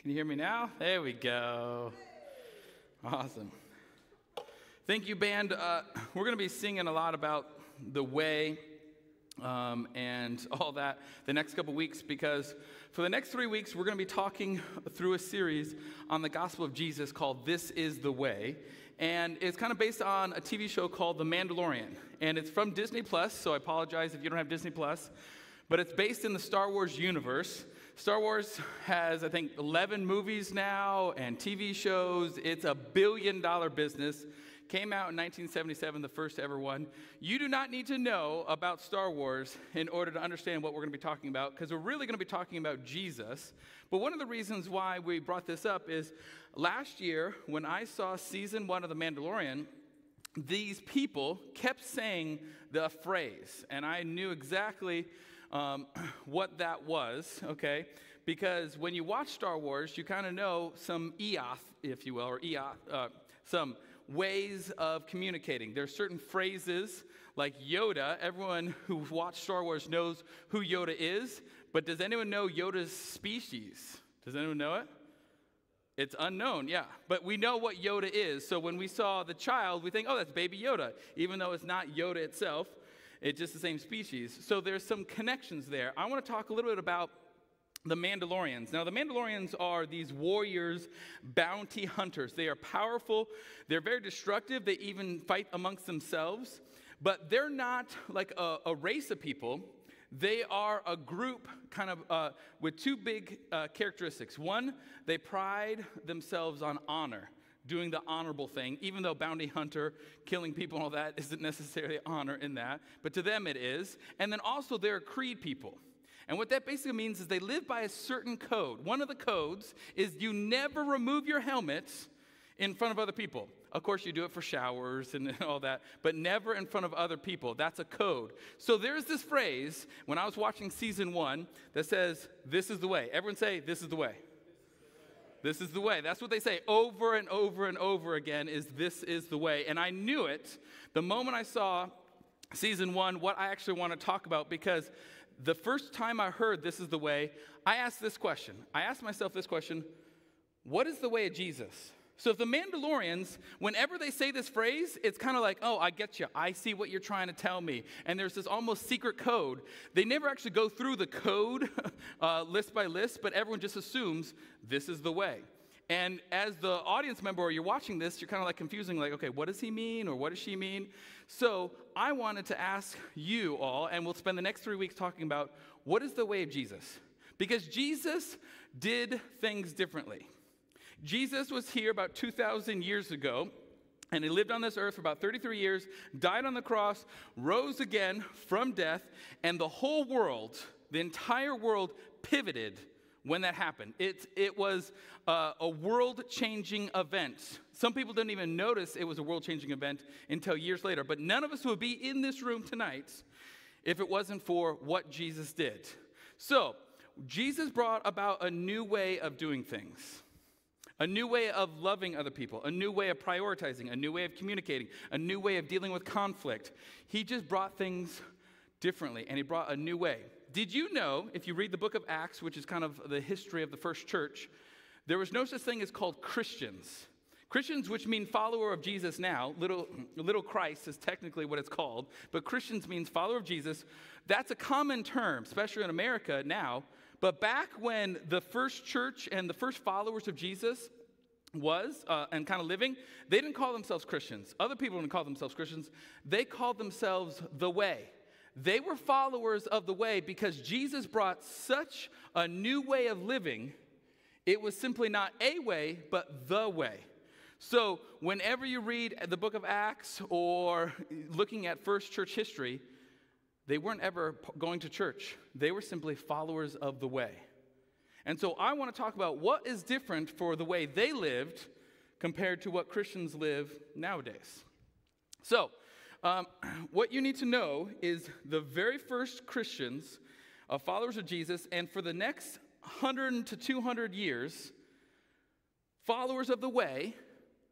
Can you hear me now? There we go. Awesome. Thank you, band. Uh, we're going to be singing a lot about the way um, and all that the next couple weeks because for the next three weeks, we're going to be talking through a series on the gospel of Jesus called This is the Way. And it's kind of based on a TV show called The Mandalorian. And it's from Disney Plus, so I apologize if you don't have Disney Plus. But it's based in the Star Wars universe. Star Wars has, I think, 11 movies now and TV shows. It's a billion dollar business. Came out in 1977, the first ever one. You do not need to know about Star Wars in order to understand what we're going to be talking about, because we're really going to be talking about Jesus. But one of the reasons why we brought this up is last year, when I saw season one of The Mandalorian, these people kept saying the phrase, and I knew exactly um, what that was, okay? Because when you watch Star Wars, you kind of know some eoth, if you will, or eoth, uh, some ways of communicating. There are certain phrases like Yoda. Everyone who watched Star Wars knows who Yoda is, but does anyone know Yoda's species? Does anyone know it? It's unknown, yeah. But we know what Yoda is. So when we saw the child, we think, oh, that's baby Yoda, even though it's not Yoda itself. It's just the same species. So there's some connections there. I want to talk a little bit about the Mandalorians. Now, the Mandalorians are these warriors, bounty hunters. They are powerful, they're very destructive, they even fight amongst themselves, but they're not like a, a race of people. They are a group kind of uh, with two big uh, characteristics. One, they pride themselves on honor, doing the honorable thing, even though bounty hunter, killing people, and all that isn't necessarily honor in that, but to them it is. And then also, they're creed people. And what that basically means is they live by a certain code. One of the codes is you never remove your helmet in front of other people. Of course, you do it for showers and all that, but never in front of other people. That's a code. So there's this phrase when I was watching season one that says, This is the way. Everyone say, This is the way. This is the way. That's what they say over and over and over again is this is the way. And I knew it the moment I saw season one, what I actually want to talk about because the first time I heard this is the way, I asked this question. I asked myself this question What is the way of Jesus? So if the Mandalorians, whenever they say this phrase, it's kind of like, oh, I get you. I see what you're trying to tell me. And there's this almost secret code. They never actually go through the code uh, list by list, but everyone just assumes this is the way. And as the audience member or you're watching this, you're kind of like confusing, like, okay, what does he mean or what does she mean? So I wanted to ask you all, and we'll spend the next three weeks talking about what is the way of Jesus? Because Jesus did things differently. Jesus was here about 2,000 years ago, and he lived on this earth for about 33 years, died on the cross, rose again from death, and the whole world, the entire world, pivoted when that happened. It, it was uh, a world changing event. Some people didn't even notice it was a world changing event until years later, but none of us would be in this room tonight if it wasn't for what Jesus did. So, Jesus brought about a new way of doing things. A new way of loving other people, a new way of prioritizing, a new way of communicating, a new way of dealing with conflict. He just brought things differently, and he brought a new way. Did you know, if you read the book of Acts, which is kind of the history of the first church, there was no such thing as called Christians. Christians, which mean follower of Jesus now, little, little Christ is technically what it's called, but Christians means follower of Jesus. That's a common term, especially in America now. But back when the first church and the first followers of Jesus was uh, and kind of living, they didn't call themselves Christians. Other people didn't call themselves Christians. They called themselves the way. They were followers of the way because Jesus brought such a new way of living. It was simply not a way, but the way. So, whenever you read the book of Acts or looking at first church history, they weren't ever going to church. They were simply followers of the way. And so, I want to talk about what is different for the way they lived compared to what Christians live nowadays. So, um, what you need to know is the very first Christians, uh, followers of Jesus, and for the next 100 to 200 years, followers of the way,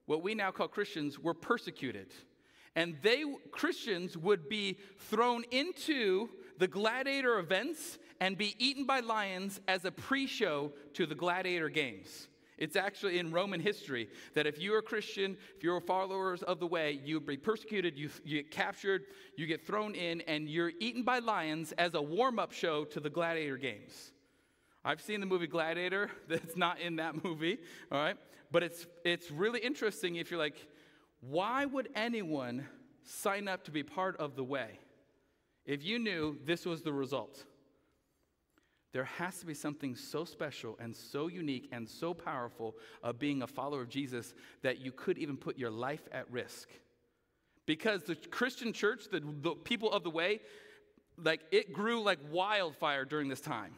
what we now call Christians, were persecuted. And they, Christians, would be thrown into the gladiator events and be eaten by lions as a pre show to the gladiator games. It's actually in Roman history that if you're a Christian, if you're followers of the way, you'd be persecuted, you, you get captured, you get thrown in, and you're eaten by lions as a warm up show to the gladiator games. I've seen the movie Gladiator, that's not in that movie, all right? But it's, it's really interesting if you're like, why would anyone sign up to be part of the way if you knew this was the result? There has to be something so special and so unique and so powerful of being a follower of Jesus that you could even put your life at risk. Because the Christian church, the, the people of the way, like it grew like wildfire during this time.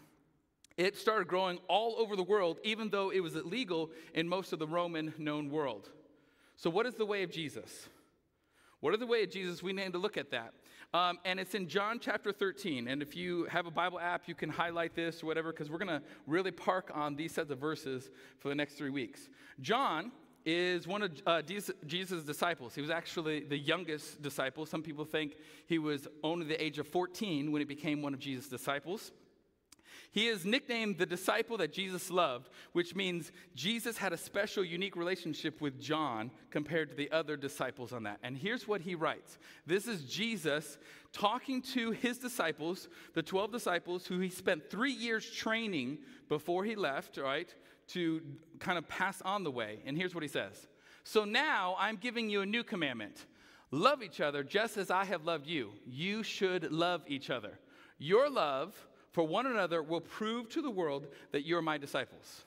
It started growing all over the world, even though it was illegal in most of the Roman known world. So, what is the way of Jesus? What are the way of Jesus? We need to look at that. Um, and it's in John chapter 13. And if you have a Bible app, you can highlight this or whatever, because we're going to really park on these sets of verses for the next three weeks. John is one of uh, Jesus' disciples. He was actually the youngest disciple. Some people think he was only the age of 14 when he became one of Jesus' disciples. He is nicknamed the disciple that Jesus loved, which means Jesus had a special, unique relationship with John compared to the other disciples on that. And here's what he writes This is Jesus talking to his disciples, the 12 disciples who he spent three years training before he left, right, to kind of pass on the way. And here's what he says So now I'm giving you a new commandment love each other just as I have loved you. You should love each other. Your love for one another will prove to the world that you're my disciples.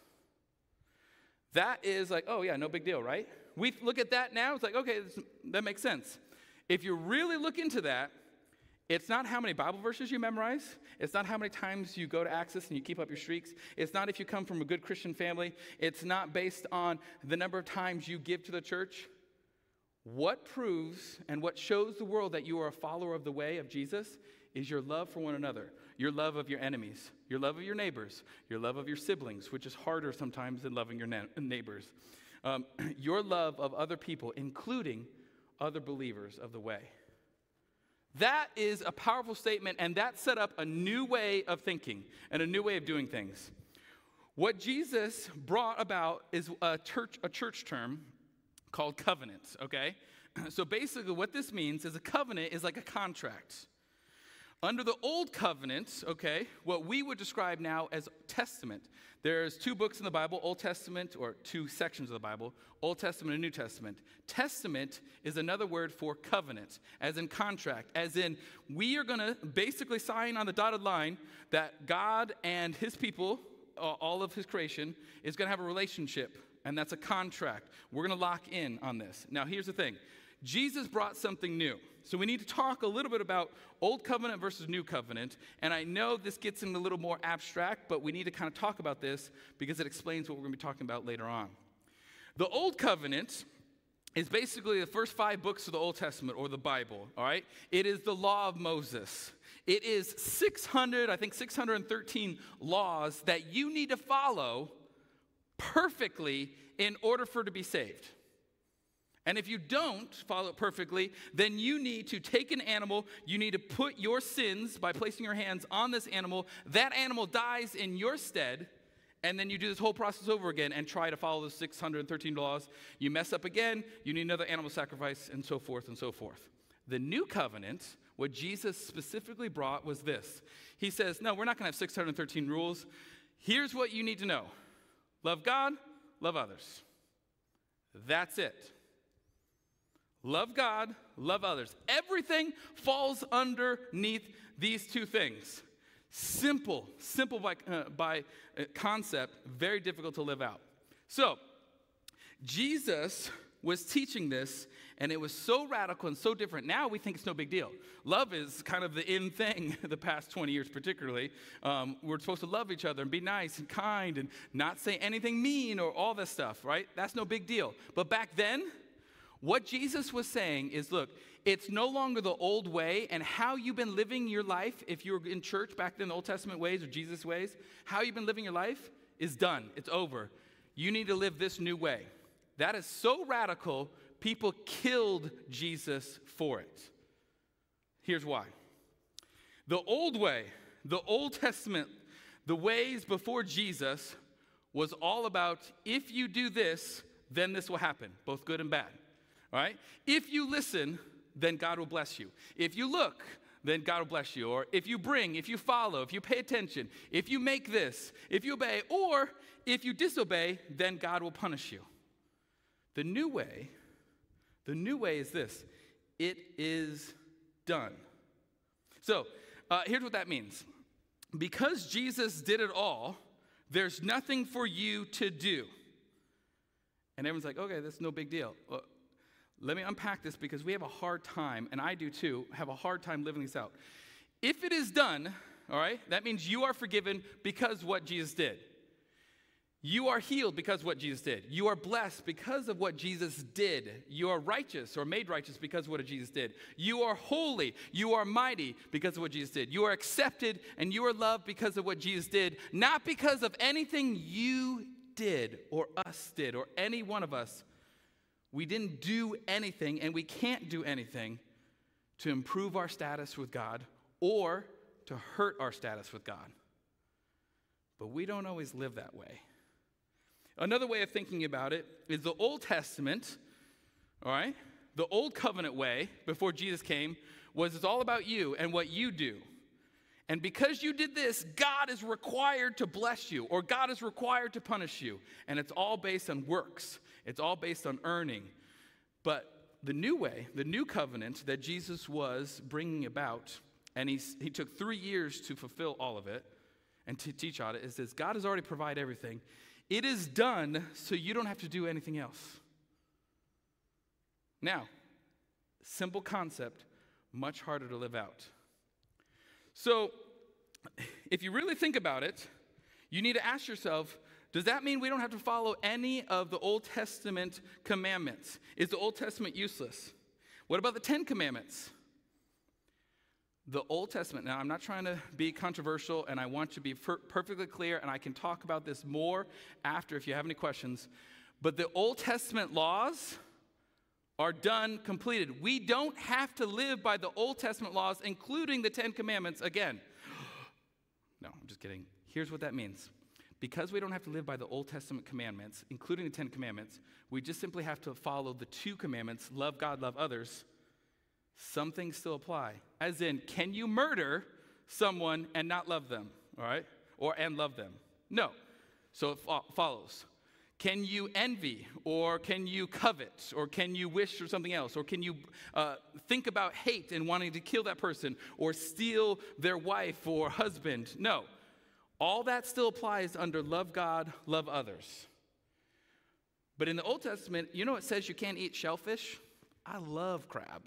That is like, oh, yeah, no big deal, right? We look at that now, it's like, okay, that makes sense. If you really look into that, it's not how many Bible verses you memorize. It's not how many times you go to AXIS and you keep up your streaks. It's not if you come from a good Christian family. It's not based on the number of times you give to the church. What proves and what shows the world that you are a follower of the way of Jesus is your love for one another your love of your enemies, your love of your neighbors, your love of your siblings, which is harder sometimes than loving your neighbors, um, your love of other people, including other believers of the way. That is a powerful statement, and that set up a new way of thinking and a new way of doing things. What Jesus brought about is a church, a church term called covenants, okay? So basically, what this means is a covenant is like a contract. Under the Old Covenant, okay, what we would describe now as Testament, there's two books in the Bible, Old Testament, or two sections of the Bible, Old Testament and New Testament. Testament is another word for covenant, as in contract, as in we are going to basically sign on the dotted line that God and his people, all of his creation, is going to have a relationship, and that's a contract. We're going to lock in on this. Now, here's the thing Jesus brought something new. So we need to talk a little bit about Old Covenant versus New Covenant. And I know this gets in a little more abstract, but we need to kind of talk about this because it explains what we're going to be talking about later on. The Old Covenant is basically the first five books of the Old Testament or the Bible, all right? It is the law of Moses. It is 600, I think 613 laws that you need to follow perfectly in order for to be saved. And if you don't follow it perfectly, then you need to take an animal, you need to put your sins by placing your hands on this animal. That animal dies in your stead, and then you do this whole process over again and try to follow the 613 laws. You mess up again, you need another animal sacrifice, and so forth and so forth. The new covenant, what Jesus specifically brought was this He says, No, we're not going to have 613 rules. Here's what you need to know love God, love others. That's it. Love God, love others. Everything falls underneath these two things. Simple, simple by, uh, by uh, concept, very difficult to live out. So, Jesus was teaching this, and it was so radical and so different. Now we think it's no big deal. Love is kind of the in thing the past 20 years, particularly. Um, we're supposed to love each other and be nice and kind and not say anything mean or all this stuff, right? That's no big deal. But back then, what Jesus was saying is look, it's no longer the old way, and how you've been living your life, if you were in church back then, the Old Testament ways or Jesus' ways, how you've been living your life is done. It's over. You need to live this new way. That is so radical, people killed Jesus for it. Here's why the old way, The Old Testament, the ways before Jesus, was all about if you do this, then this will happen, both good and bad. All right? If you listen, then God will bless you. If you look, then God will bless you. Or if you bring, if you follow, if you pay attention, if you make this, if you obey, or if you disobey, then God will punish you. The new way, the new way is this it is done. So uh, here's what that means because Jesus did it all, there's nothing for you to do. And everyone's like, okay, that's no big deal. Well, let me unpack this because we have a hard time, and I do too, have a hard time living this out. If it is done, all right, that means you are forgiven because what Jesus did. You are healed because what Jesus did. You are blessed because of what Jesus did. You are righteous or made righteous because of what Jesus did. You are holy. You are mighty because of what Jesus did. You are accepted and you are loved because of what Jesus did, not because of anything you did or us did or any one of us. We didn't do anything and we can't do anything to improve our status with God or to hurt our status with God. But we don't always live that way. Another way of thinking about it is the Old Testament, all right? The Old Covenant way before Jesus came was it's all about you and what you do. And because you did this, God is required to bless you or God is required to punish you. And it's all based on works, it's all based on earning. But the new way, the new covenant that Jesus was bringing about, and he, he took three years to fulfill all of it and to teach on it, is this God has already provided everything. It is done so you don't have to do anything else. Now, simple concept, much harder to live out. So, if you really think about it, you need to ask yourself does that mean we don't have to follow any of the Old Testament commandments? Is the Old Testament useless? What about the Ten Commandments? The Old Testament, now I'm not trying to be controversial and I want to be per- perfectly clear, and I can talk about this more after if you have any questions. But the Old Testament laws are done, completed. We don't have to live by the Old Testament laws, including the Ten Commandments again. no, I'm just kidding. Here's what that means. Because we don't have to live by the Old Testament commandments, including the Ten Commandments, we just simply have to follow the two commandments love God, love others some things still apply. As in, can you murder someone and not love them? All right? Or and love them? No. So it fo- follows. Can you envy, or can you covet, or can you wish for something else, or can you uh, think about hate and wanting to kill that person, or steal their wife or husband? No. All that still applies under love God, love others. But in the Old Testament, you know it says you can't eat shellfish? I love crab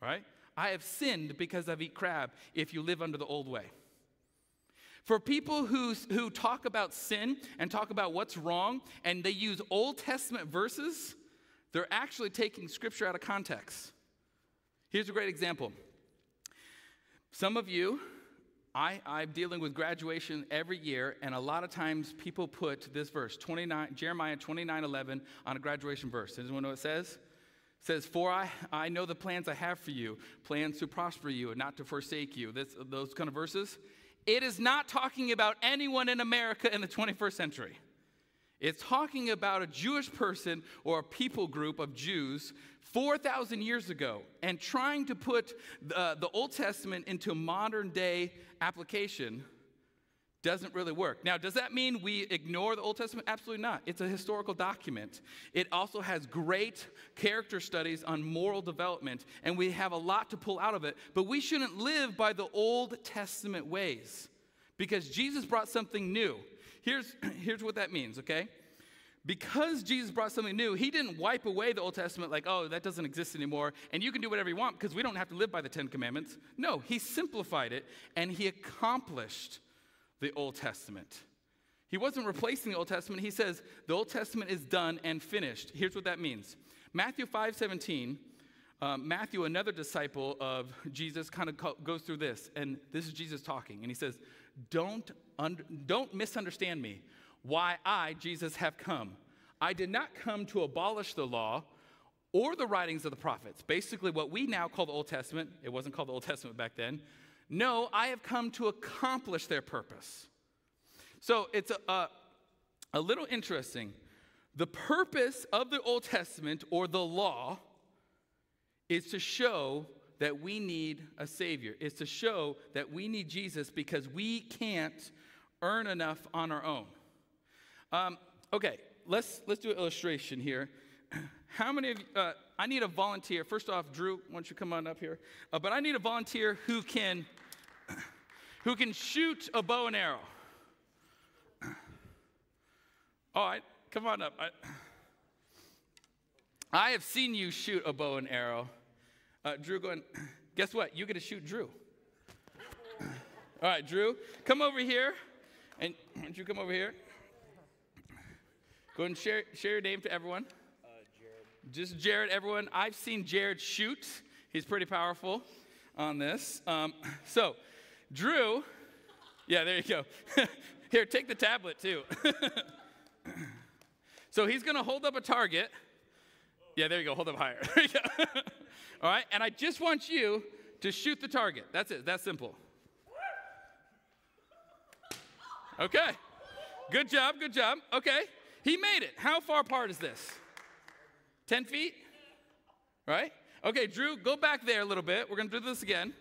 right? I have sinned because I've eaten crab if you live under the old way. For people who, who talk about sin and talk about what's wrong and they use Old Testament verses, they're actually taking scripture out of context. Here's a great example. Some of you, I, I'm dealing with graduation every year, and a lot of times people put this verse, 29, Jeremiah 29 11, on a graduation verse. Does anyone know what it says? It says, For I, I know the plans I have for you, plans to prosper you and not to forsake you. This, those kind of verses. It is not talking about anyone in America in the 21st century. It's talking about a Jewish person or a people group of Jews 4,000 years ago and trying to put the, the Old Testament into modern day application doesn't really work. Now, does that mean we ignore the Old Testament? Absolutely not. It's a historical document. It also has great character studies on moral development, and we have a lot to pull out of it. But we shouldn't live by the Old Testament ways because Jesus brought something new. Here's, here's what that means, okay? Because Jesus brought something new, he didn't wipe away the Old Testament like, oh, that doesn't exist anymore, and you can do whatever you want because we don't have to live by the Ten Commandments. No, he simplified it and he accomplished the Old Testament. He wasn't replacing the Old Testament. He says the Old Testament is done and finished. Here's what that means. Matthew 5 17, um, Matthew, another disciple of Jesus, kind of goes through this. And this is Jesus talking. And he says, don't, un- don't misunderstand me. Why I, Jesus, have come. I did not come to abolish the law or the writings of the prophets. Basically, what we now call the Old Testament, it wasn't called the Old Testament back then. No, I have come to accomplish their purpose. So it's a, a, a little interesting. The purpose of the Old Testament or the law is to show that we need a Savior, is to show that we need Jesus because we can't earn enough on our own. Um, okay, let's, let's do an illustration here. How many of you, uh, I need a volunteer. First off, Drew, why don't you come on up here? Uh, but I need a volunteer who can, who can shoot a bow and arrow. All right, come on up. I, I have seen you shoot a bow and arrow. Uh, Drew, going, guess what? You get to shoot Drew. All right, Drew, come over here. And why don't you come over here? Go ahead and share, share your name to everyone. Just Jared, everyone. I've seen Jared shoot. He's pretty powerful on this. Um, so, Drew, yeah, there you go. here, take the tablet too. so he's going to hold up a target. Yeah, there you go. Hold up higher. All right, and I just want you to shoot the target. That's it. That's simple. Okay. Good job. Good job. Okay. He made it. How far apart is this? 10 feet? Right? Okay, Drew, go back there a little bit. We're going to do this again.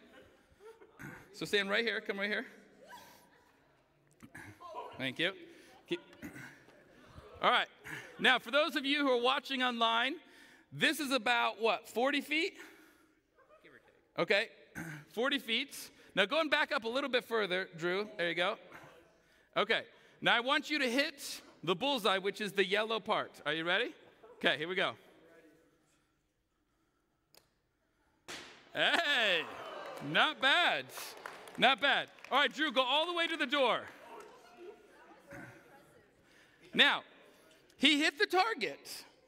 So stand right here. Come right here. Thank you. Keep. All right. Now, for those of you who are watching online, this is about what, 40 feet? Okay, 40 feet. Now, going back up a little bit further, Drew, there you go. Okay, now I want you to hit the bullseye, which is the yellow part. Are you ready? Okay, here we go. Hey, not bad. Not bad. All right, Drew, go all the way to the door. Now, he hit the target.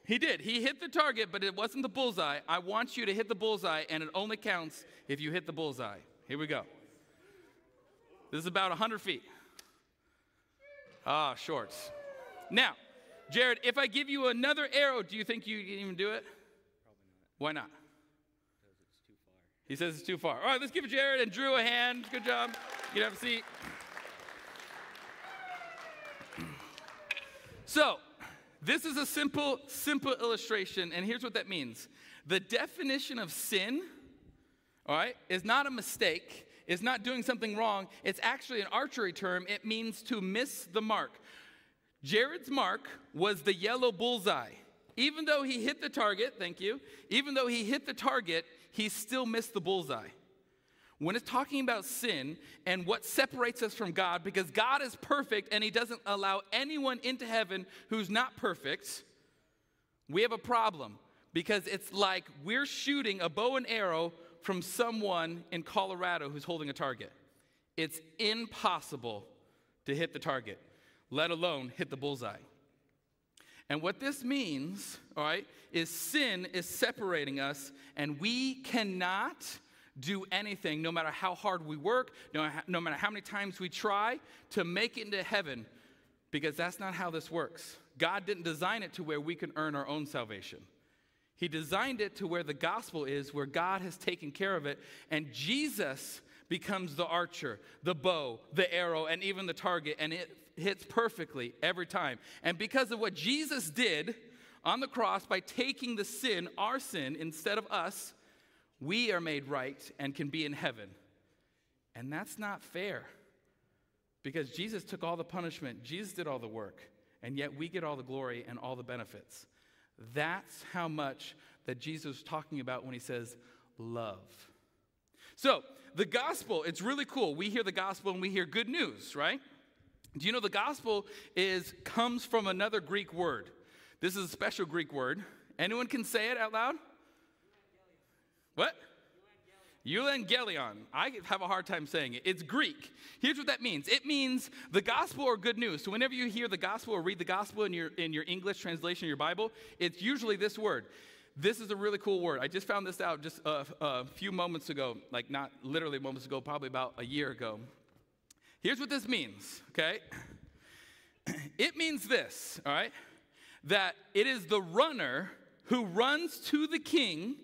He did. He hit the target, but it wasn't the bullseye. I want you to hit the bullseye, and it only counts if you hit the bullseye. Here we go. This is about 100 feet. Ah, shorts. Now, Jared, if I give you another arrow, do you think you can even do it? Probably not. Why not? Because it's too far. He says it's too far. All right, let's give Jared and Drew a hand. Good job. You can have a seat. So, this is a simple, simple illustration, and here's what that means. The definition of sin, all right, is not a mistake, is not doing something wrong. It's actually an archery term. It means to miss the mark. Jared's mark was the yellow bullseye. Even though he hit the target, thank you, even though he hit the target, he still missed the bullseye. When it's talking about sin and what separates us from God, because God is perfect and he doesn't allow anyone into heaven who's not perfect, we have a problem because it's like we're shooting a bow and arrow from someone in Colorado who's holding a target. It's impossible to hit the target let alone hit the bullseye. And what this means, all right, is sin is separating us, and we cannot do anything, no matter how hard we work, no, matter how many times we try to make it into heaven, because that's not how this works. God didn't design it to where we can earn our own salvation. He designed it to where the gospel is, where God has taken care of it, and Jesus becomes the archer, the bow, the arrow, and even the target, and it hits perfectly every time. And because of what Jesus did on the cross by taking the sin, our sin, instead of us, we are made right and can be in heaven. And that's not fair because Jesus took all the punishment, Jesus did all the work, and yet we get all the glory and all the benefits. That's how much that Jesus was talking about when he says love. So, the gospel, it's really cool. We hear the gospel and we hear good news, right? Do you know the gospel is comes from another Greek word? This is a special Greek word. Anyone can say it out loud? What? Euangelion. I have a hard time saying it. It's Greek. Here's what that means. It means the gospel or good news. So whenever you hear the gospel or read the gospel in your in your English translation of your Bible, it's usually this word. This is a really cool word. I just found this out just a, a few moments ago, like not literally moments ago, probably about a year ago. Here's what this means, okay? It means this, all right? That it is the runner who runs to the king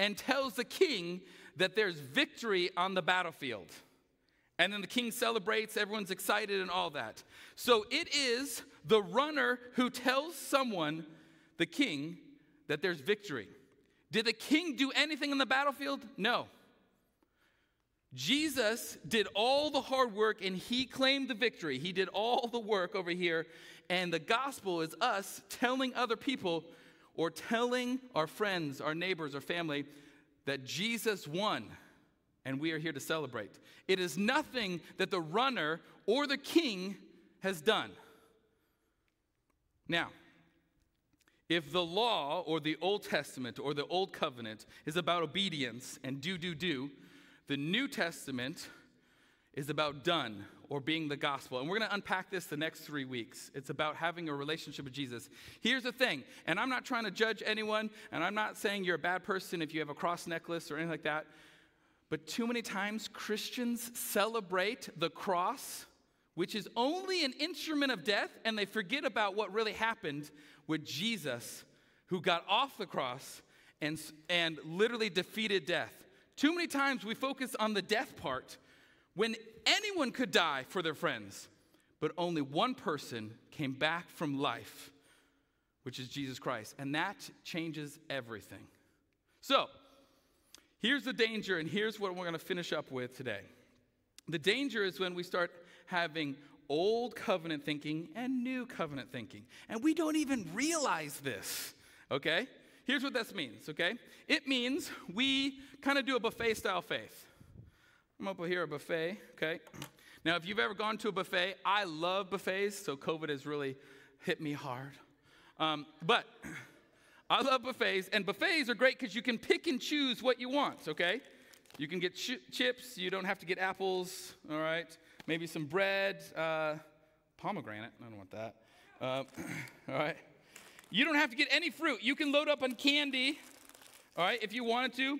and tells the king that there's victory on the battlefield. And then the king celebrates, everyone's excited, and all that. So it is the runner who tells someone, the king, that there's victory. Did the king do anything in the battlefield? No. Jesus did all the hard work and he claimed the victory. He did all the work over here. And the gospel is us telling other people or telling our friends, our neighbors, our family that Jesus won and we are here to celebrate. It is nothing that the runner or the king has done. Now, if the law or the Old Testament or the Old Covenant is about obedience and do, do, do, the New Testament is about done or being the gospel. And we're going to unpack this the next three weeks. It's about having a relationship with Jesus. Here's the thing, and I'm not trying to judge anyone, and I'm not saying you're a bad person if you have a cross necklace or anything like that. But too many times Christians celebrate the cross, which is only an instrument of death, and they forget about what really happened with Jesus, who got off the cross and, and literally defeated death. Too many times we focus on the death part when anyone could die for their friends, but only one person came back from life, which is Jesus Christ. And that changes everything. So, here's the danger, and here's what we're going to finish up with today. The danger is when we start having old covenant thinking and new covenant thinking. And we don't even realize this, okay? Here's what this means, okay? It means we kind of do a buffet style faith. I'm up here a buffet, okay? Now, if you've ever gone to a buffet, I love buffets, so COVID has really hit me hard. Um, but I love buffets, and buffets are great because you can pick and choose what you want, okay? You can get ch- chips, you don't have to get apples, all right? Maybe some bread, uh, pomegranate, I don't want that. Uh, all right? You don't have to get any fruit. You can load up on candy, all right, if you wanted to.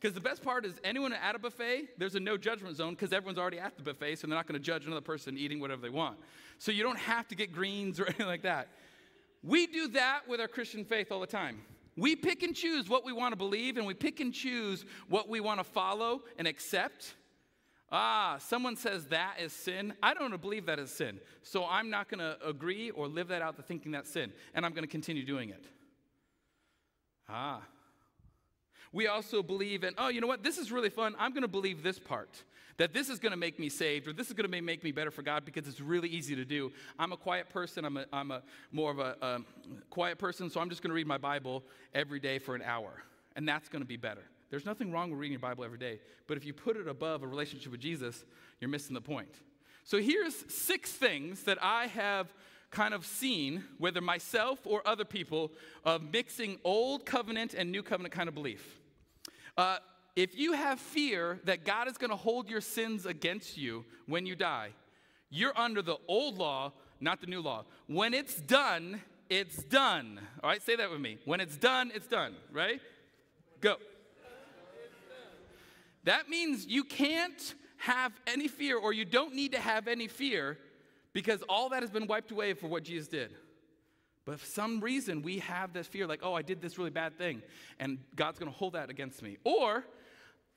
Because the best part is, anyone at a buffet, there's a no judgment zone because everyone's already at the buffet, so they're not going to judge another person eating whatever they want. So you don't have to get greens or anything like that. We do that with our Christian faith all the time. We pick and choose what we want to believe, and we pick and choose what we want to follow and accept. Ah, someone says that is sin. I don't believe that is sin. So I'm not going to agree or live that out to thinking that's sin. And I'm going to continue doing it. Ah. We also believe in, oh, you know what? This is really fun. I'm going to believe this part. That this is going to make me saved or this is going to make me better for God because it's really easy to do. I'm a quiet person. I'm a, I'm a more of a, a quiet person. So I'm just going to read my Bible every day for an hour. And that's going to be better. There's nothing wrong with reading your Bible every day, but if you put it above a relationship with Jesus, you're missing the point. So here's six things that I have kind of seen, whether myself or other people, of mixing old covenant and new covenant kind of belief. Uh, if you have fear that God is going to hold your sins against you when you die, you're under the old law, not the new law. When it's done, it's done. All right, say that with me. When it's done, it's done, right? Go. That means you can't have any fear, or you don't need to have any fear, because all that has been wiped away for what Jesus did. But for some reason, we have this fear like, oh, I did this really bad thing, and God's gonna hold that against me. Or,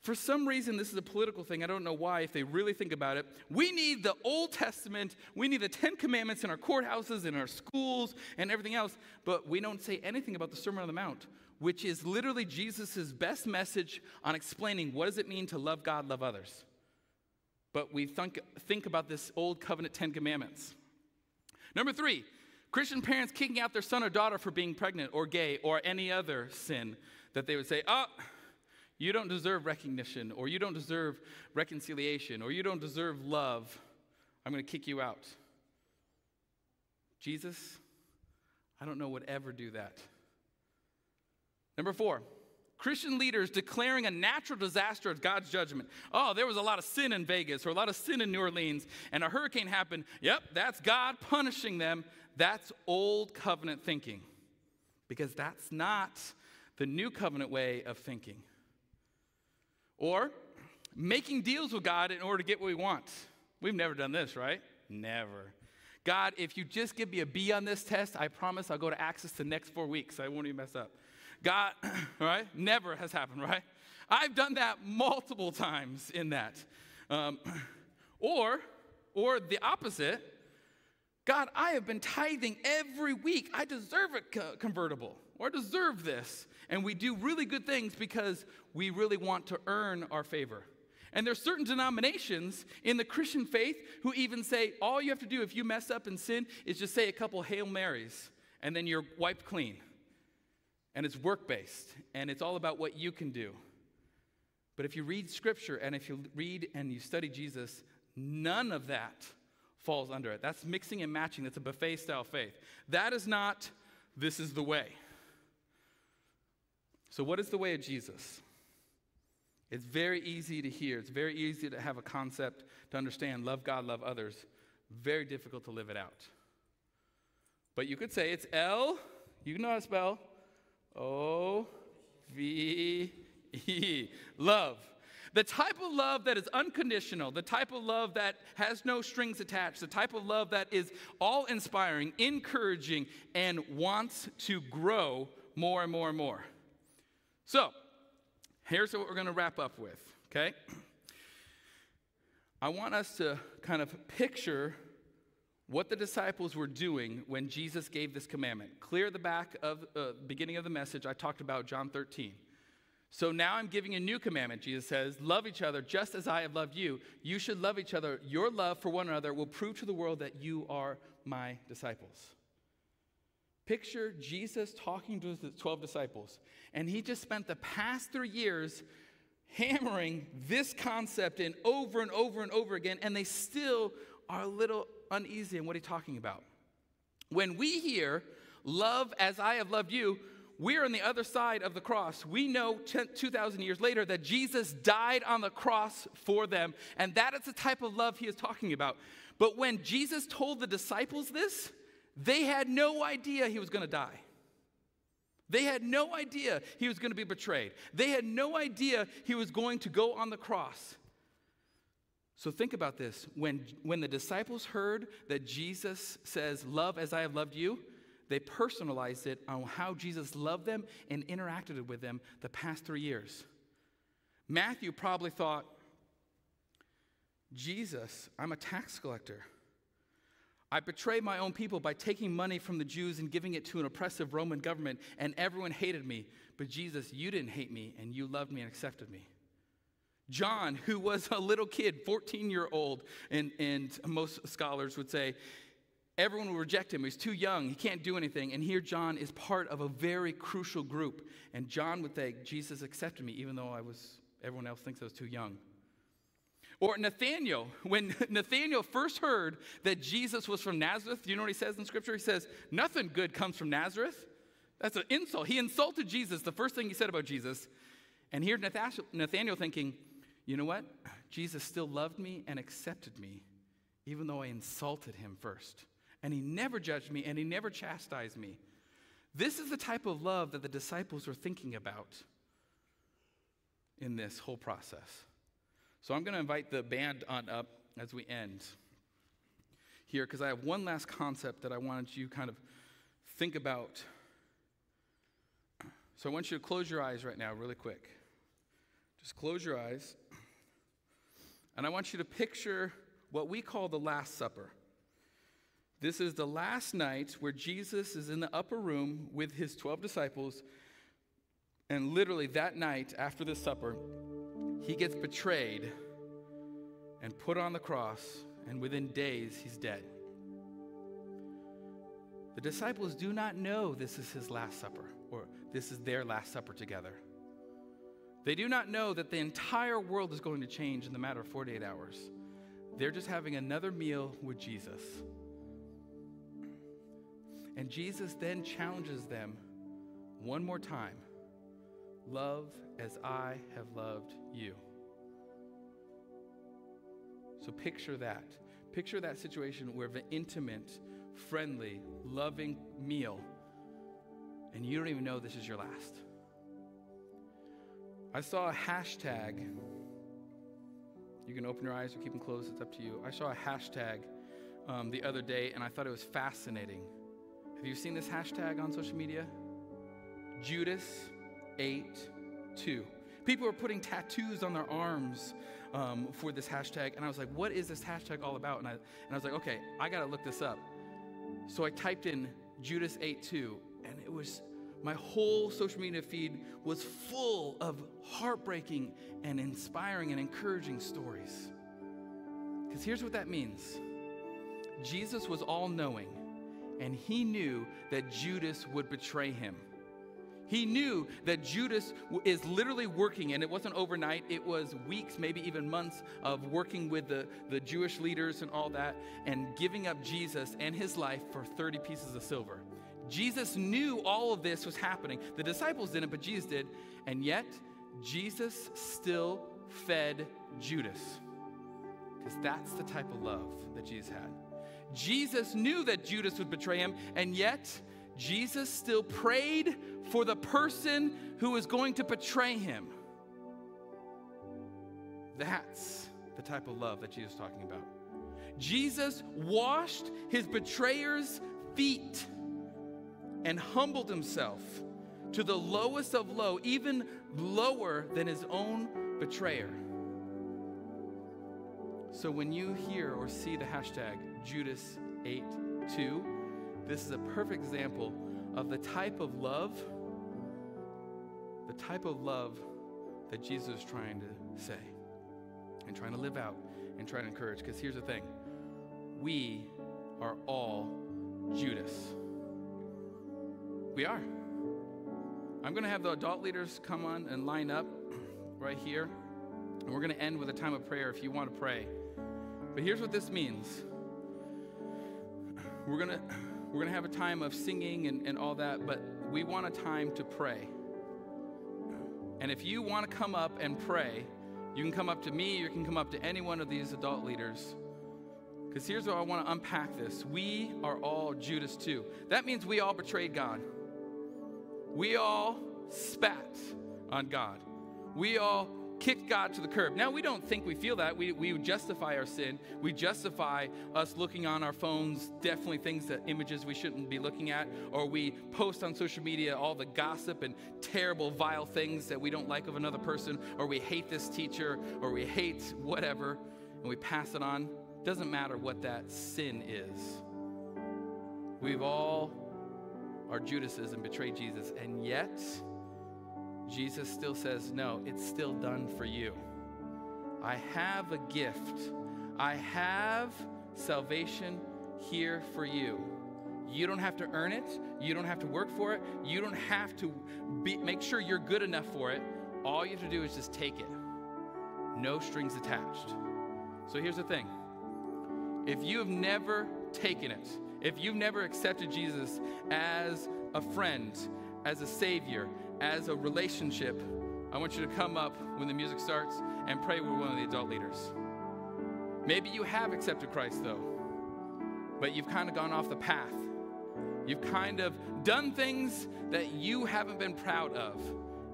for some reason, this is a political thing. I don't know why, if they really think about it. We need the Old Testament, we need the Ten Commandments in our courthouses, in our schools, and everything else, but we don't say anything about the Sermon on the Mount which is literally Jesus' best message on explaining what does it mean to love God, love others. But we think, think about this old covenant Ten Commandments. Number three, Christian parents kicking out their son or daughter for being pregnant or gay or any other sin that they would say, oh, you don't deserve recognition or you don't deserve reconciliation or you don't deserve love. I'm going to kick you out. Jesus, I don't know would ever do that. Number four, Christian leaders declaring a natural disaster as God's judgment. Oh, there was a lot of sin in Vegas or a lot of sin in New Orleans, and a hurricane happened. Yep, that's God punishing them. That's old covenant thinking because that's not the new covenant way of thinking. Or making deals with God in order to get what we want. We've never done this, right? Never. God, if you just give me a B on this test, I promise I'll go to AXIS the next four weeks. I won't even mess up. God, right? Never has happened, right? I've done that multiple times in that. Um, or, or the opposite, God, I have been tithing every week. I deserve a co- convertible, or I deserve this. And we do really good things because we really want to earn our favor. And there's certain denominations in the Christian faith who even say all you have to do if you mess up and sin is just say a couple Hail Marys and then you're wiped clean. And it's work based and it's all about what you can do. But if you read scripture and if you read and you study Jesus, none of that falls under it. That's mixing and matching. That's a buffet style faith. That is not, this is the way. So, what is the way of Jesus? It's very easy to hear. It's very easy to have a concept to understand love God, love others. Very difficult to live it out. But you could say it's L, you know how to spell O V E, love. The type of love that is unconditional, the type of love that has no strings attached, the type of love that is all inspiring, encouraging, and wants to grow more and more and more. So, here's what we're going to wrap up with, okay? I want us to kind of picture what the disciples were doing when Jesus gave this commandment. Clear the back of uh, beginning of the message, I talked about John 13. So now I'm giving a new commandment, Jesus says, love each other just as I have loved you. You should love each other. Your love for one another will prove to the world that you are my disciples. Picture Jesus talking to his 12 disciples, and he just spent the past three years hammering this concept in over and over and over again, and they still are a little uneasy in what he's talking about. When we hear, Love as I have loved you, we're on the other side of the cross. We know 2,000 years later that Jesus died on the cross for them, and that is the type of love he is talking about. But when Jesus told the disciples this, they had no idea he was going to die. They had no idea he was going to be betrayed. They had no idea he was going to go on the cross. So think about this. When, when the disciples heard that Jesus says, Love as I have loved you, they personalized it on how Jesus loved them and interacted with them the past three years. Matthew probably thought, Jesus, I'm a tax collector. I betrayed my own people by taking money from the Jews and giving it to an oppressive Roman government, and everyone hated me. But Jesus, you didn't hate me, and you loved me and accepted me. John, who was a little kid, 14 year old, and, and most scholars would say, everyone will reject him. He's too young, he can't do anything. And here, John is part of a very crucial group. And John would say, Jesus accepted me, even though I was, everyone else thinks I was too young. Or Nathaniel, when Nathaniel first heard that Jesus was from Nazareth, do you know what he says in Scripture? He says, Nothing good comes from Nazareth. That's an insult. He insulted Jesus, the first thing he said about Jesus. And here Nathaniel thinking, You know what? Jesus still loved me and accepted me, even though I insulted him first. And he never judged me and he never chastised me. This is the type of love that the disciples were thinking about in this whole process. So I'm going to invite the band on up as we end here because I have one last concept that I wanted you kind of think about. So I want you to close your eyes right now, really quick. Just close your eyes. And I want you to picture what we call the Last Supper. This is the last night where Jesus is in the upper room with his 12 disciples. And literally that night after the supper, he gets betrayed and put on the cross, and within days, he's dead. The disciples do not know this is his last supper, or this is their last supper together. They do not know that the entire world is going to change in the matter of 48 hours. They're just having another meal with Jesus. And Jesus then challenges them one more time love as I have loved you. So picture that. Picture that situation where the intimate, friendly, loving meal, and you don't even know this is your last. I saw a hashtag. You can open your eyes or keep them closed, it's up to you. I saw a hashtag um, the other day, and I thought it was fascinating. Have you seen this hashtag on social media? Judas 8 2. People were putting tattoos on their arms um, for this hashtag. And I was like, what is this hashtag all about? And I, and I was like, okay, I got to look this up. So I typed in Judas 8 2, and it was my whole social media feed was full of heartbreaking and inspiring and encouraging stories. Because here's what that means Jesus was all knowing, and he knew that Judas would betray him. He knew that Judas is literally working, and it wasn't overnight, it was weeks, maybe even months of working with the, the Jewish leaders and all that, and giving up Jesus and his life for 30 pieces of silver. Jesus knew all of this was happening. The disciples didn't, but Jesus did. And yet, Jesus still fed Judas. Because that's the type of love that Jesus had. Jesus knew that Judas would betray him, and yet, Jesus still prayed for the person who was going to betray him. That's the type of love that Jesus is talking about. Jesus washed his betrayer's feet and humbled himself to the lowest of low, even lower than his own betrayer. So when you hear or see the hashtag Judas82, this is a perfect example of the type of love, the type of love that Jesus is trying to say and trying to live out and trying to encourage. Because here's the thing we are all Judas. We are. I'm going to have the adult leaders come on and line up right here. And we're going to end with a time of prayer if you want to pray. But here's what this means we're going to we're going to have a time of singing and, and all that, but we want a time to pray. And if you want to come up and pray, you can come up to me, you can come up to any one of these adult leaders. Because here's where I want to unpack this. We are all Judas too. That means we all betrayed God. We all spat on God. We all kicked God to the curb. Now, we don't think we feel that. We, we justify our sin. We justify us looking on our phones, definitely things that images we shouldn't be looking at, or we post on social media all the gossip and terrible, vile things that we don't like of another person, or we hate this teacher, or we hate whatever, and we pass it on. Doesn't matter what that sin is. We've all are Judases and betrayed Jesus, and yet, Jesus still says, No, it's still done for you. I have a gift. I have salvation here for you. You don't have to earn it. You don't have to work for it. You don't have to be, make sure you're good enough for it. All you have to do is just take it. No strings attached. So here's the thing if you have never taken it, if you've never accepted Jesus as a friend, as a savior, as a relationship, I want you to come up when the music starts and pray with one of the adult leaders. Maybe you have accepted Christ though, but you've kind of gone off the path. You've kind of done things that you haven't been proud of,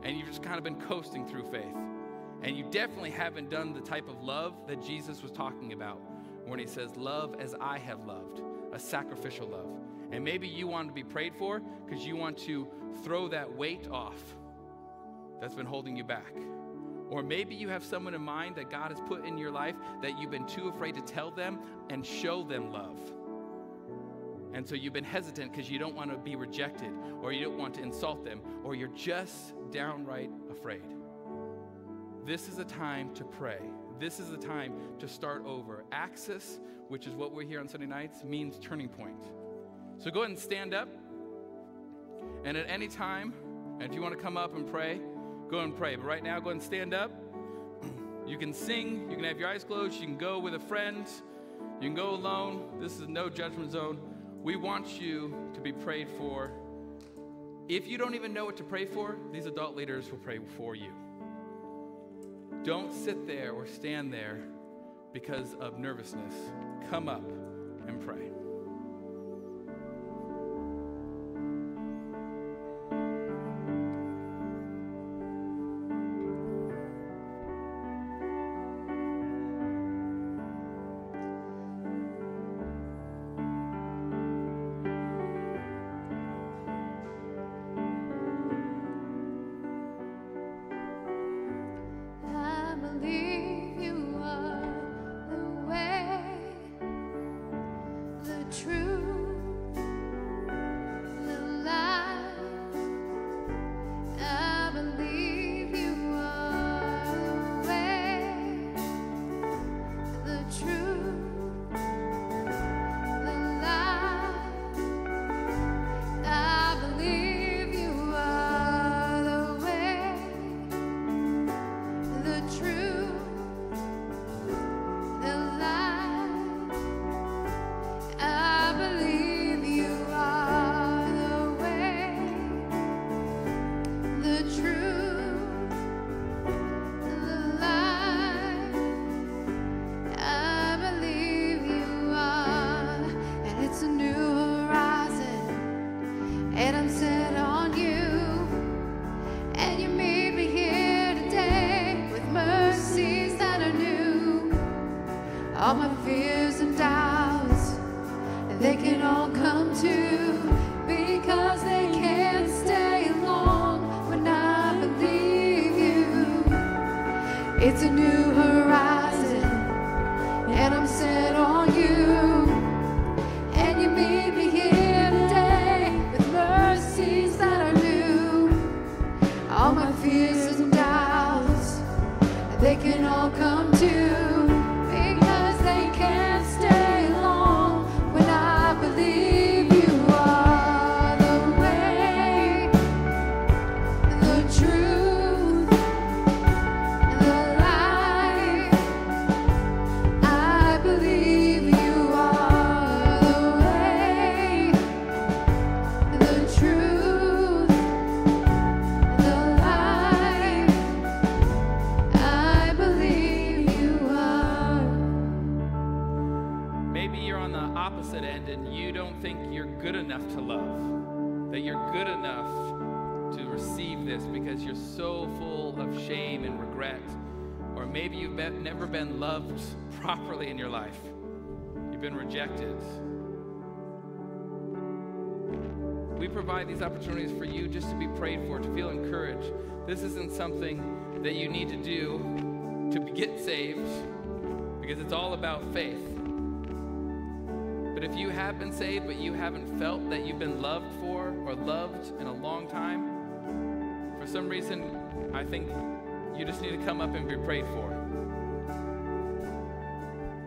and you've just kind of been coasting through faith. And you definitely haven't done the type of love that Jesus was talking about when he says, Love as I have loved, a sacrificial love. And maybe you want to be prayed for because you want to throw that weight off that's been holding you back. Or maybe you have someone in mind that God has put in your life that you've been too afraid to tell them and show them love. And so you've been hesitant because you don't want to be rejected, or you don't want to insult them, or you're just downright afraid. This is a time to pray. This is the time to start over. Axis, which is what we're here on Sunday nights, means turning point. So go ahead and stand up. And at any time, and if you want to come up and pray, go and pray. But right now, go ahead and stand up. You can sing, you can have your eyes closed, you can go with a friend, you can go alone. This is no judgment zone. We want you to be prayed for. If you don't even know what to pray for, these adult leaders will pray for you. Don't sit there or stand there because of nervousness. Come up and pray. Enough to love, that you're good enough to receive this because you're so full of shame and regret. Or maybe you've been, never been loved properly in your life, you've been rejected. We provide these opportunities for you just to be prayed for, to feel encouraged. This isn't something that you need to do to get saved because it's all about faith. But if you have been saved, but you haven't felt that you've been loved for or loved in a long time, for some reason, I think you just need to come up and be prayed for.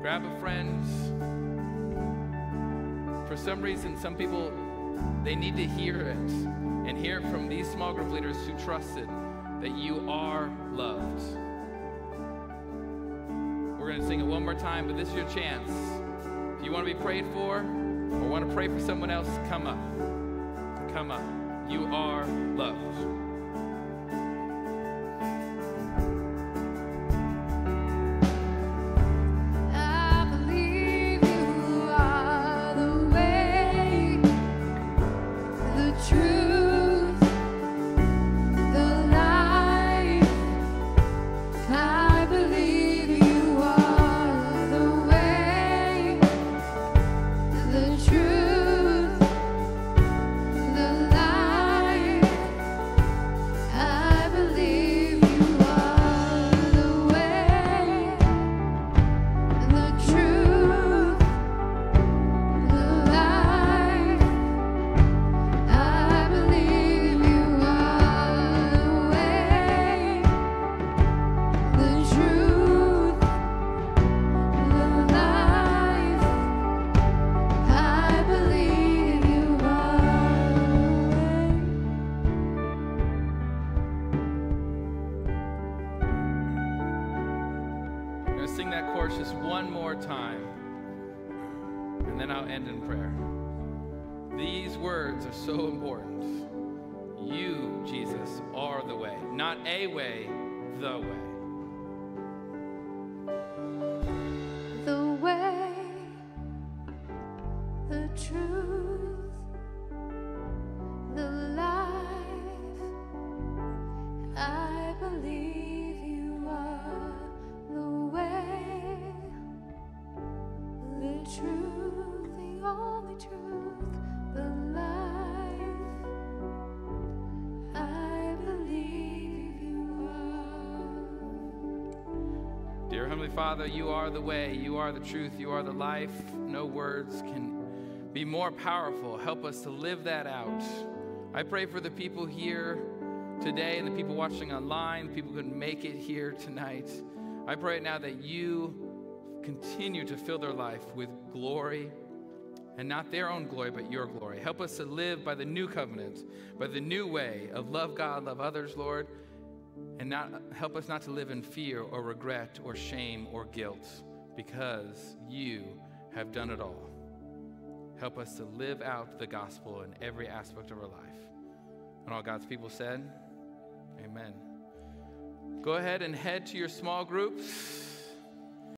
Grab a friend. For some reason, some people, they need to hear it and hear it from these small group leaders who trusted that you are loved. We're going to sing it one more time, but this is your chance. You want to be prayed for or want to pray for someone else, come up. Come up. You are loved. Heavenly Father, you are the way, you are the truth, you are the life. No words can be more powerful. Help us to live that out. I pray for the people here today and the people watching online, the people who couldn't make it here tonight. I pray now that you continue to fill their life with glory and not their own glory, but your glory. Help us to live by the new covenant, by the new way of love God, love others, Lord, and not help us not to live in fear or regret or shame or guilt because you have done it all. Help us to live out the gospel in every aspect of our life. And all God's people said, Amen. Go ahead and head to your small groups.